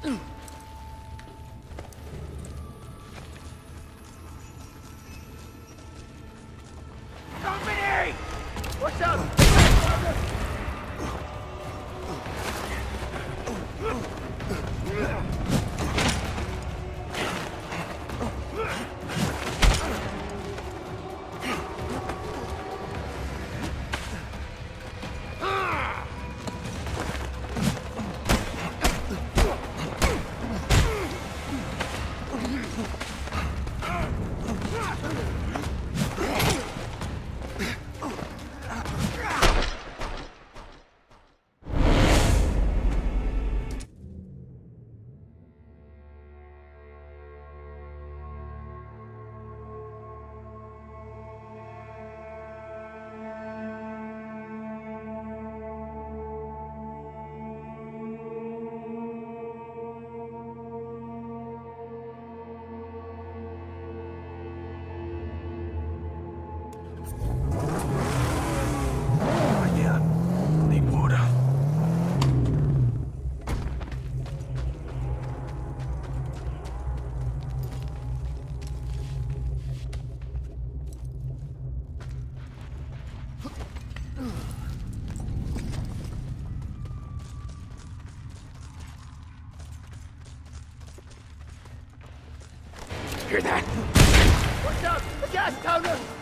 Company! Hear that? What's up? The gas counter!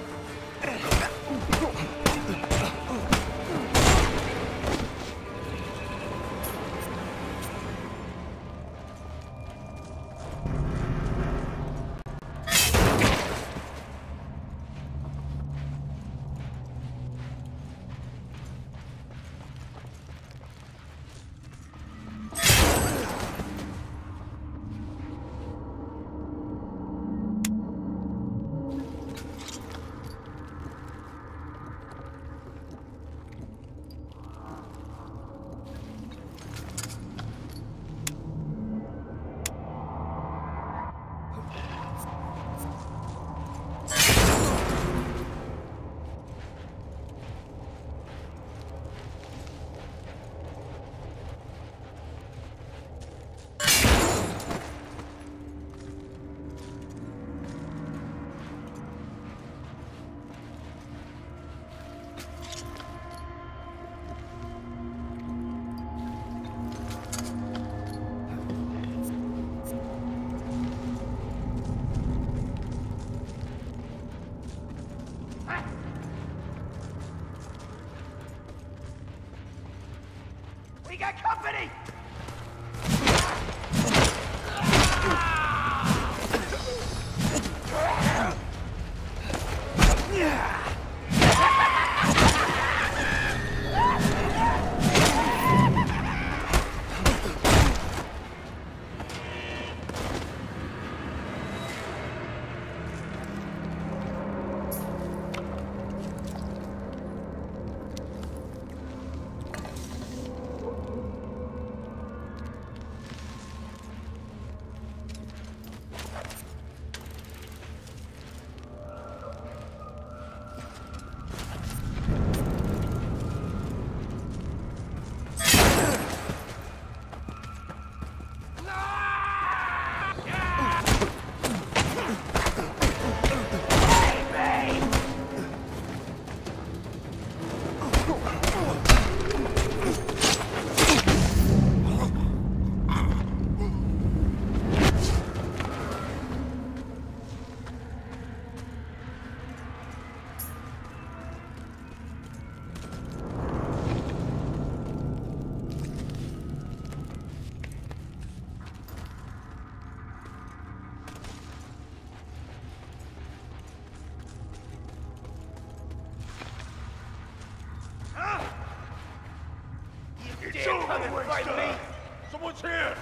Fight Someone's here!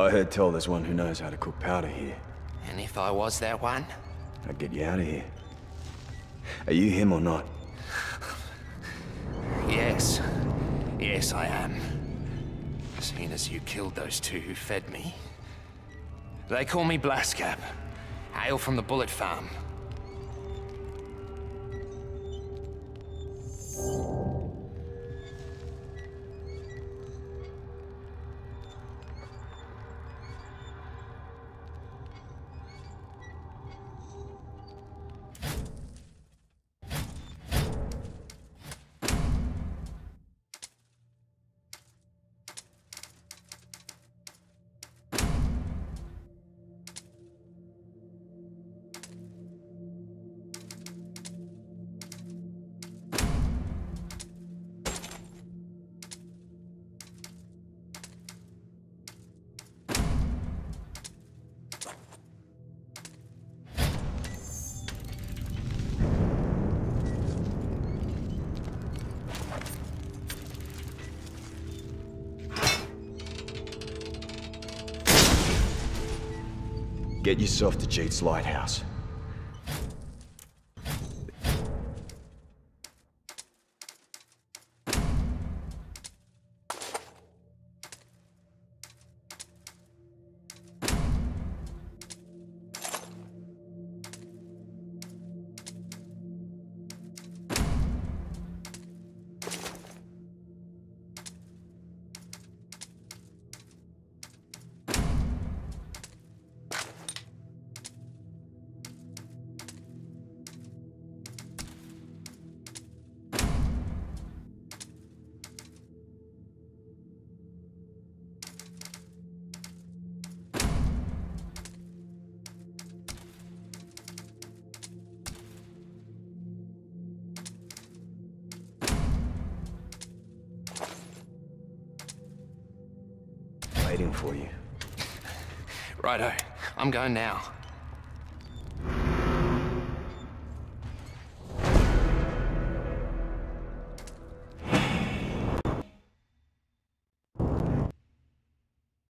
I heard tell there's one who knows how to cook powder here. And if I was that one? I'd get you out of here. Are you him or not? Yes. Yes, I am. Seeing as you killed those two who fed me. They call me Blastcap. Hail from the Bullet Farm. Get yourself to Jeet's lighthouse. Waiting for you. Righto. I'm going now.